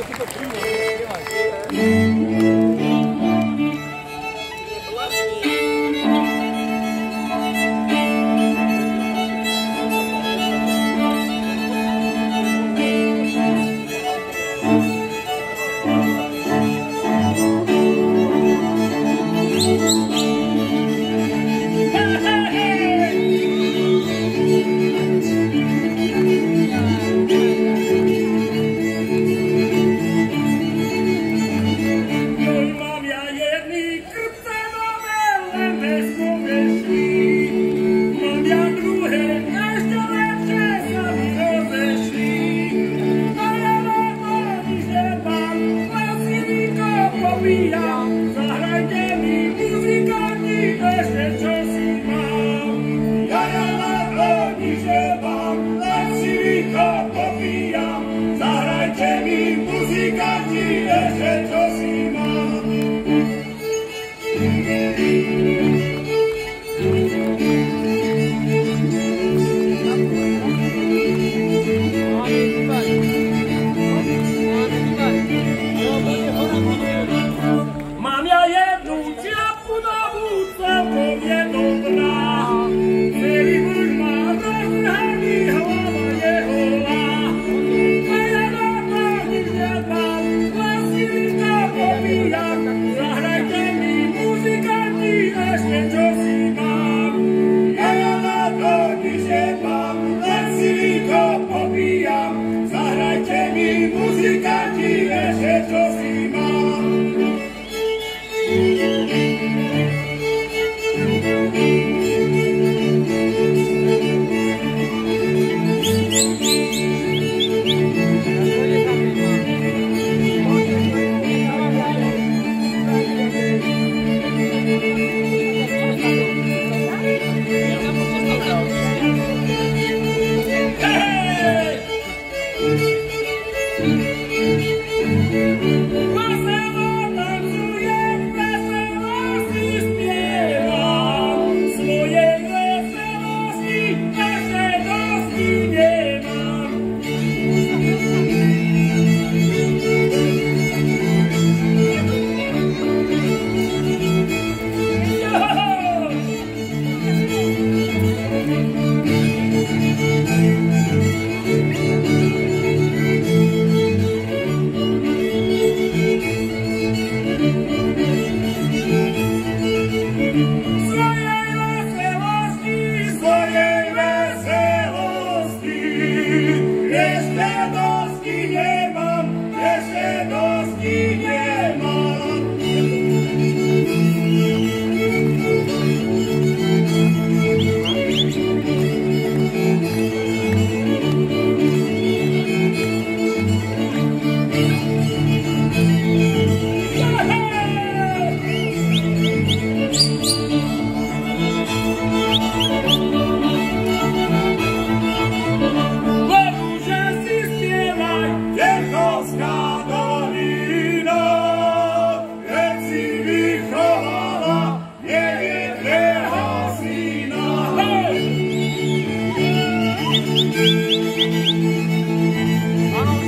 aqui do primo. Mam, jeszcze doski Vamos,